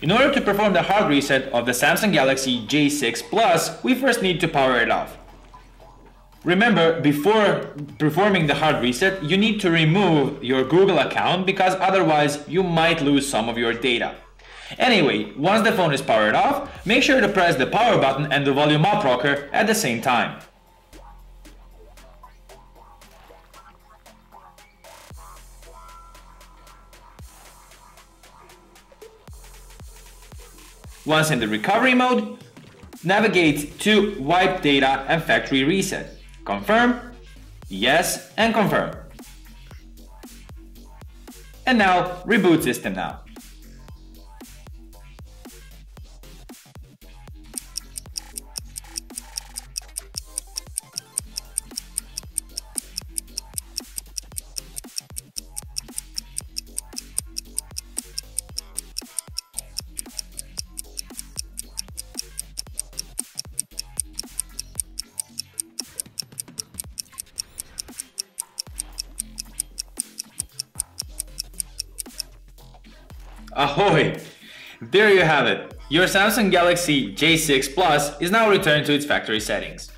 In order to perform the hard reset of the Samsung Galaxy J6 Plus, we first need to power it off. Remember, before performing the hard reset, you need to remove your Google account because otherwise you might lose some of your data. Anyway, once the phone is powered off, make sure to press the power button and the volume up rocker at the same time. Once in the recovery mode, navigate to wipe data and factory reset. Confirm, yes, and confirm. And now, reboot system now. Ahoy! There you have it. Your Samsung Galaxy J6 Plus is now returned to its factory settings.